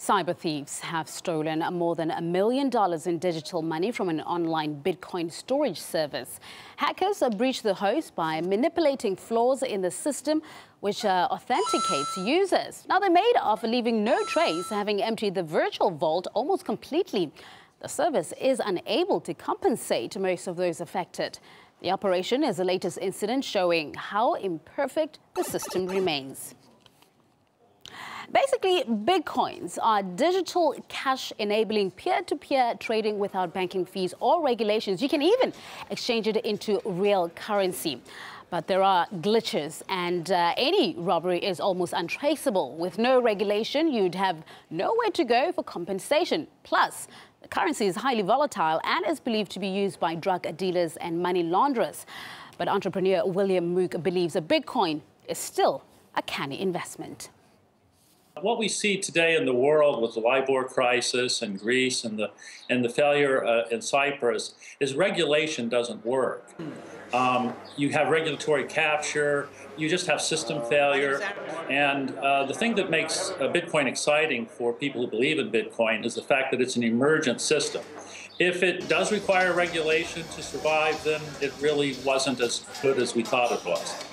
Cyber thieves have stolen more than a million dollars in digital money from an online Bitcoin storage service. Hackers breached the host by manipulating flaws in the system, which uh, authenticates users. Now, they made off leaving no trace, having emptied the virtual vault almost completely. The service is unable to compensate most of those affected. The operation is the latest incident showing how imperfect the system remains. Basically, Bitcoins are digital cash enabling peer-to-peer trading without banking fees or regulations. You can even exchange it into real currency. But there are glitches, and uh, any robbery is almost untraceable. With no regulation, you'd have nowhere to go for compensation. Plus, the currency is highly volatile and is believed to be used by drug dealers and money launderers. But entrepreneur William Mook believes a Bitcoin is still a canny investment. What we see today in the world with the LIBOR crisis and Greece and the, and the failure uh, in Cyprus is regulation doesn't work. Um, you have regulatory capture, you just have system failure. And uh, the thing that makes uh, Bitcoin exciting for people who believe in Bitcoin is the fact that it's an emergent system. If it does require regulation to survive, then it really wasn't as good as we thought it was.